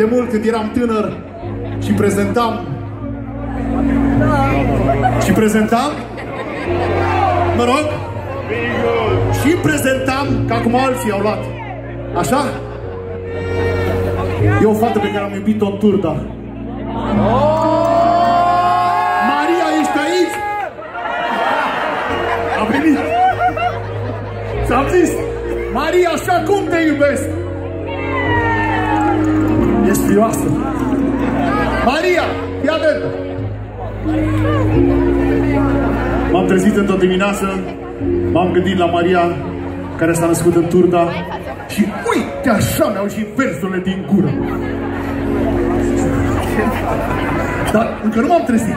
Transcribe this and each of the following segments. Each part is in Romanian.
de mult când eram tânăr și prezentam. Și prezentam? Mă rog? Și prezentam ca cum alții au luat. Așa? E o fată pe care am iubit-o în Turda Maria, ești aici? A venit Ți-am zis. Maria, așa cum te iubesc Ești frioasă. Maria, fii atentă. M-am trezit într-o dimineață, m-am gândit la Maria, care s-a născut în Turda și uite așa mi-au și versurile din gură. Dar încă nu m-am trezit.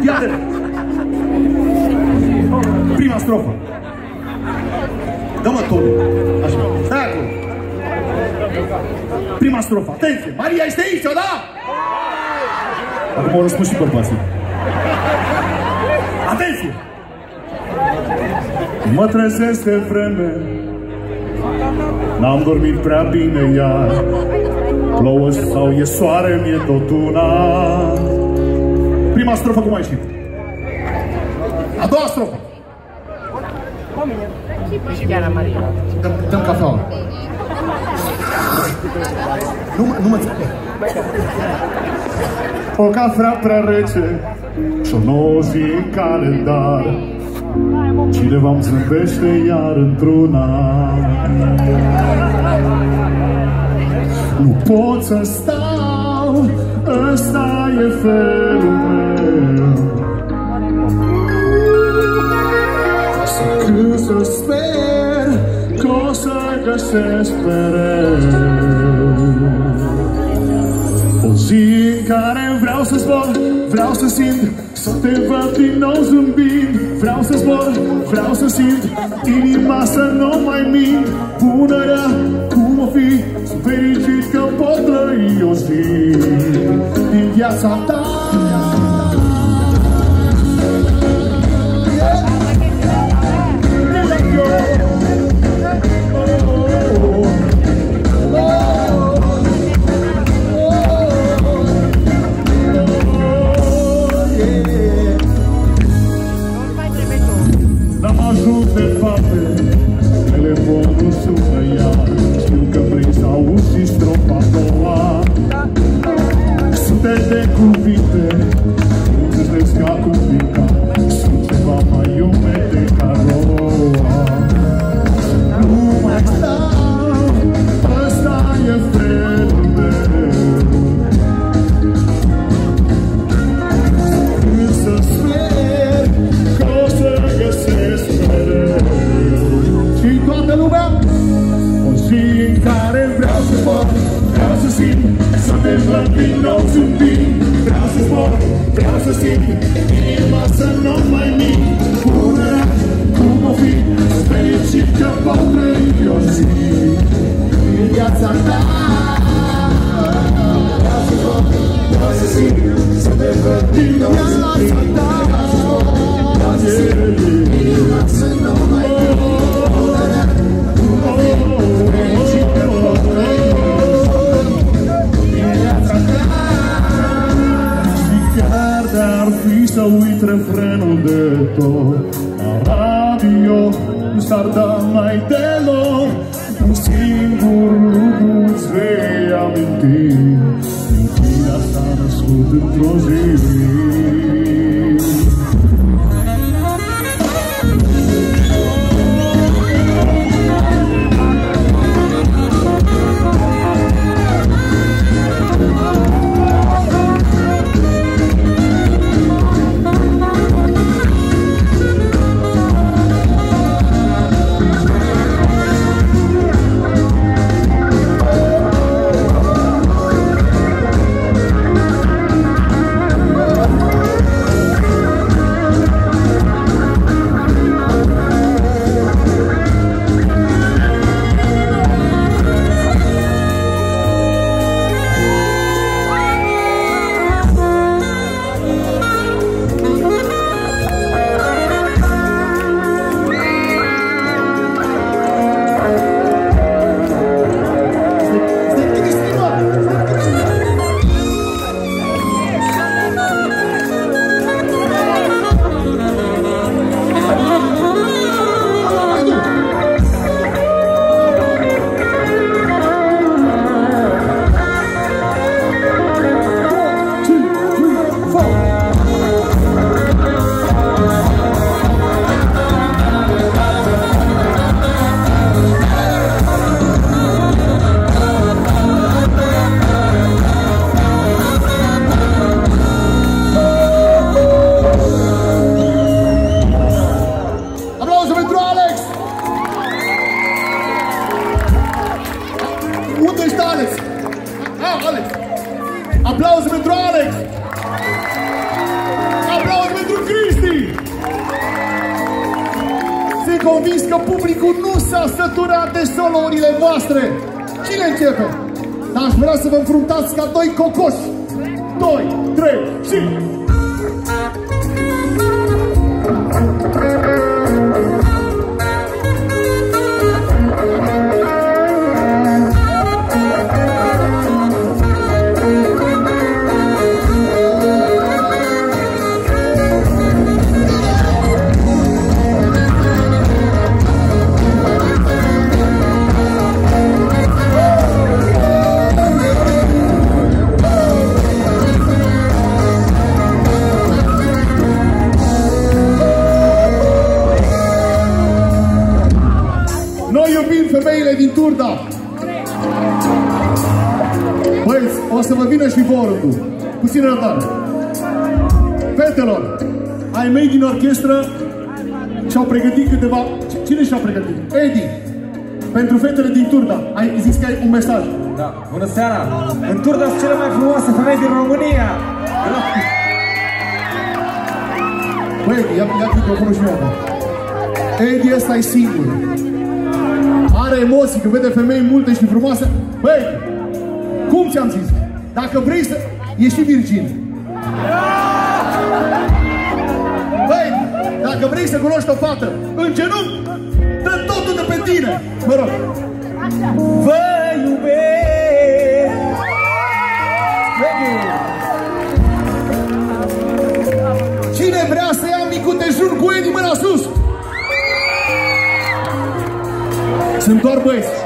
Fii atent. Prima strofă. Dă-mă tonul. Așa. Stai acolo. Prima strofă. Atenție! Maria este aici, da? Acum au răspuns și bărbații. Atenție! Mă trezesc de vreme N-am dormit prea bine iar Plouă sau e soare, mi-e tot una Prima strofă cum a ieșit? A doua strofă Dăm, dăm cafeaua Nu, mă- nu mă ține. O cafea prea rece Și o nouă zi în calendar. Cineva îmi zâmbește iar într-una Nu pot să stau Ăsta e felul meu. Să cânt să sper Că o să găsesc mereu. O zi în care vreau să zbor, vreau să simt Să te văd din nou zâmbind. Vreau să zbor, vreau să simt Inima să nu mai mint. Bună rea, cum o fi Sunt fericit că pot trăi o zi Din viața ta din orchestră și-au pregătit câteva... Cine și-a pregătit? Edi. Pentru fetele din Turda. Ai zis că ai un mesaj. Da, bună seara! În Turda sunt cele mai frumoase femei din România! Băi, Edi, ia, ia microfonul și mea. Edi ăsta e singur. Are emoții, că vede femei multe și frumoase. Băi, cum ți-am zis? Dacă vrei să... Ești și virgin. Băi, dacă vrei să cunoști o fată în genunchi, dă totul de pe tine. Mă rog. Vă iubesc! Thank you! Cine vrea să ia micul dejun cu Edi mâna sus? Sunt doar băieți.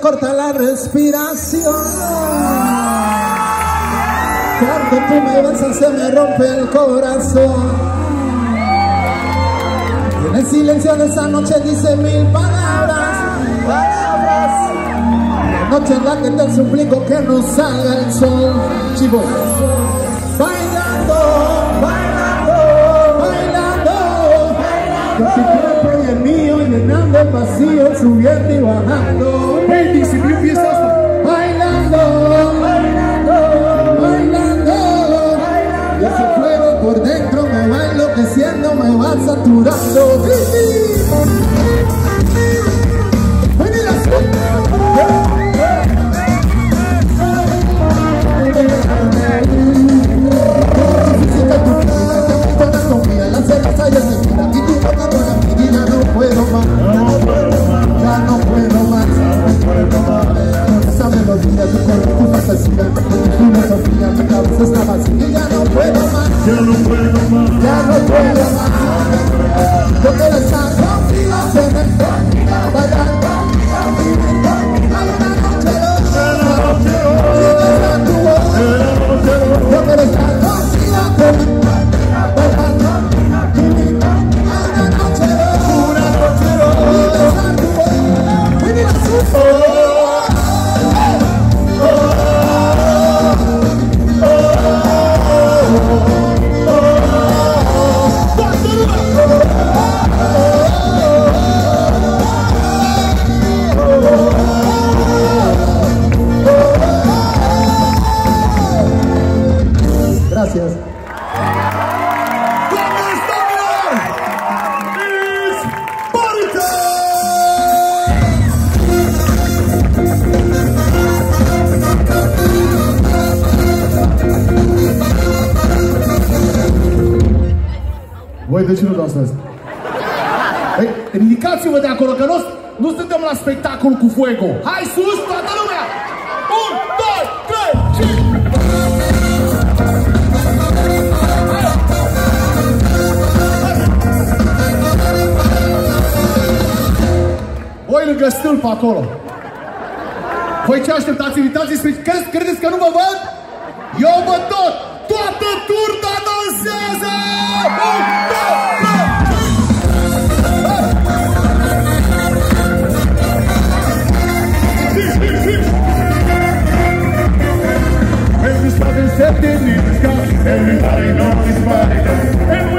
Corta la respiración. Cuando tú me besas se me rompe el corazón. En el silencio de esa noche dice mil palabras, palabras. La noche en la que te suplico que no salga el sol. Chivo. Bailando, bailando, bailando, Con tu cuerpo y el mío llenando el vacío, subiendo y bajando. Piensas, Bailando, bailando, bailando. Y ese fuego por dentro me va enloqueciendo, me va saturando. Fantasía, tu filosofía, mi cabeza está vacía y ya no puedo más. ya no puedo más. Ya no puedo más. Yo quiero estar Gracias. ¿Dónde está It's party Voi de ce nu dați asta? Ei, ridicați-vă de acolo, că nu, nu suntem la spectacol cu fuego. Hai sus, Voi lângă stâlp acolo. Voi ce așteptați? Invitații spre... Crezi, credeți că nu vă văd? Eu vă tot! Toată turda dansează! Un, doi, trei! Every Sunday, Saturday, in the sky, everybody knows it's Friday. And with the